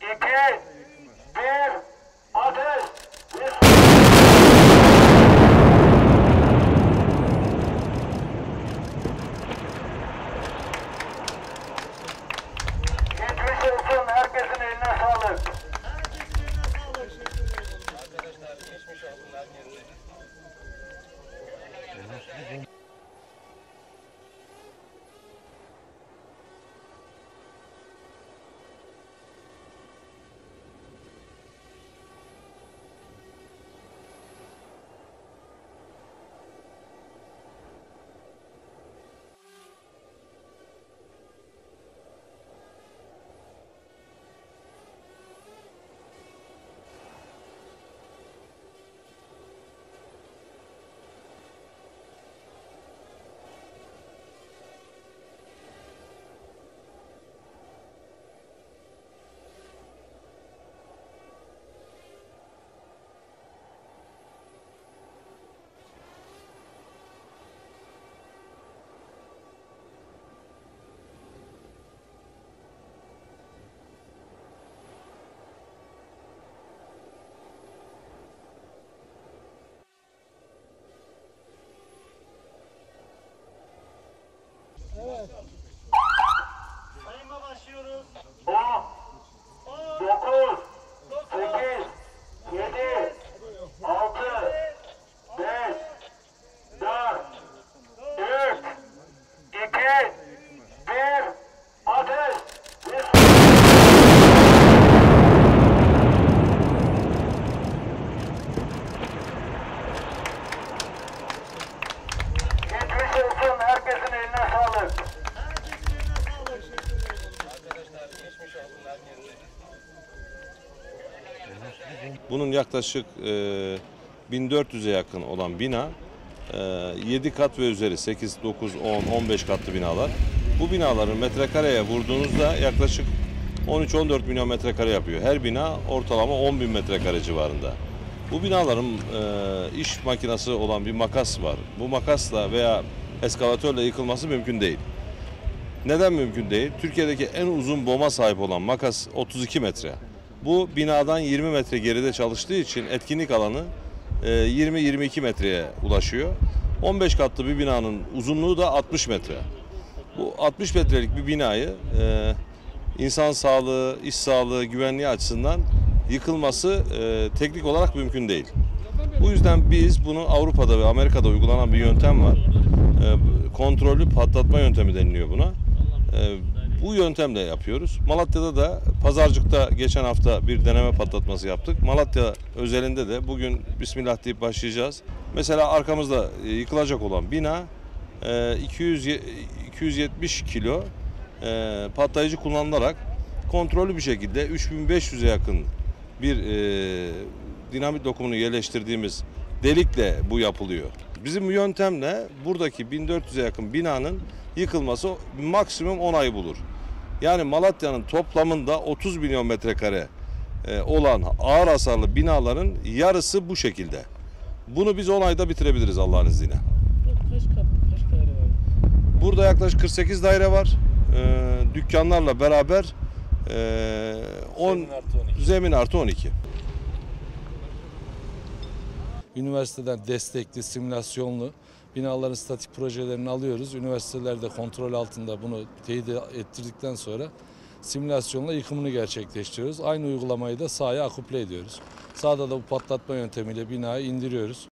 Idee. Sayıma başlıyoruz. 10, Bunun yaklaşık e, 1400'e yakın olan bina e, 7 kat ve üzeri 8, 9, 10, 15 katlı binalar. Bu binaların metrekareye vurduğunuzda yaklaşık 13-14 milyon metrekare yapıyor. Her bina ortalama 10 bin metrekare civarında. Bu binaların e, iş makinesi olan bir makas var. Bu makasla veya eskalatörle yıkılması mümkün değil. Neden mümkün değil? Türkiye'deki en uzun boma sahip olan makas 32 metre. Bu binadan 20 metre geride çalıştığı için etkinlik alanı e, 20-22 metreye ulaşıyor. 15 katlı bir binanın uzunluğu da 60 metre. Bu 60 metrelik bir binayı e, insan sağlığı, iş sağlığı, güvenliği açısından yıkılması e, teknik olarak mümkün değil. Bu yüzden biz bunu Avrupa'da ve Amerika'da uygulanan bir yöntem var. E, kontrollü patlatma yöntemi deniliyor buna. E, bu yöntemle yapıyoruz. Malatya'da da pazarcıkta geçen hafta bir deneme patlatması yaptık. Malatya özelinde de bugün Bismillah deyip başlayacağız. Mesela arkamızda e, yıkılacak olan bina e, 200 ye- 270 kilo e, patlayıcı kullanılarak kontrollü bir şekilde 3500'e yakın bir e, dinamit dokumunu yerleştirdiğimiz delikle bu yapılıyor. Bizim yöntemle buradaki 1400'e yakın binanın yıkılması maksimum 10 ay bulur. Yani Malatya'nın toplamında 30 milyon metrekare e, olan ağır hasarlı binaların yarısı bu şekilde. Bunu biz 10 ayda bitirebiliriz Allah'ın izniyle. Kaç kat, kaç daire var? Burada yaklaşık 48 daire var. Ee, dükkanlarla beraber ee, 10 Zemin artı 12. zemin artı 12. Üniversiteden destekli, simülasyonlu binaların statik projelerini alıyoruz. Üniversitelerde kontrol altında bunu teyit ettirdikten sonra simülasyonla yıkımını gerçekleştiriyoruz. Aynı uygulamayı da sahaya akuple ediyoruz. Sahada da bu patlatma yöntemiyle binayı indiriyoruz.